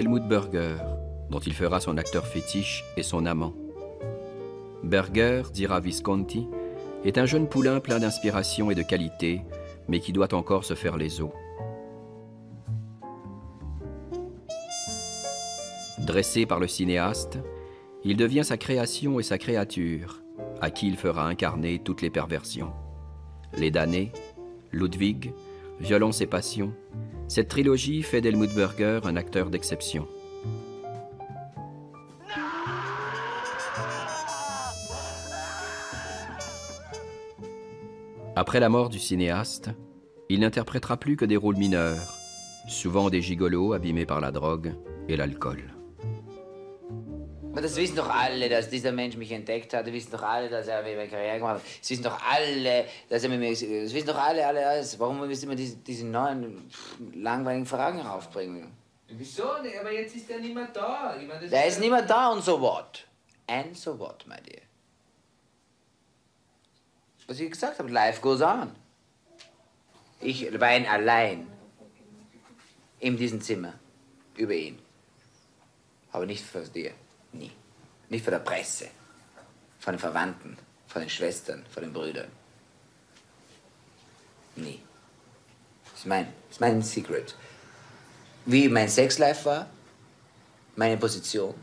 Helmut Berger, dont il fera son acteur fétiche et son amant. Berger, dira Visconti, est un jeune poulain plein d'inspiration et de qualité, mais qui doit encore se faire les os. Dressé par le cinéaste, il devient sa création et sa créature, à qui il fera incarner toutes les perversions. Les damnés, Ludwig, Violence et Passion, cette trilogie fait d'Helmut Berger un acteur d'exception. Après la mort du cinéaste, il n'interprétera plus que des rôles mineurs, souvent des gigolos abîmés par la drogue et l'alcool. Aber das wissen doch alle, dass dieser Mensch mich entdeckt hat. Das wissen doch alle, dass er meine Karriere gemacht hat. Das wissen doch alle, dass er mit mir. Das wissen doch alle, alle alles. Warum müssen wir diese, diese neuen, langweiligen Fragen raufbringen? Wieso? Aber jetzt ist er nicht mehr da. Ich meine, Der ist nicht mehr da und so what? And so what, my dear? Was ich gesagt habe, life goes on. Ich weine allein in diesem Zimmer über ihn. Aber nicht für dir. Nie. Nicht für die Presse. Von den Verwandten, von den Schwestern, von den Brüdern. Nie. Das ist mein, das ist mein Secret. Wie mein Sexlife war, meine Position,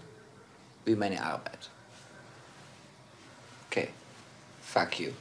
wie meine Arbeit. Okay. Fuck you.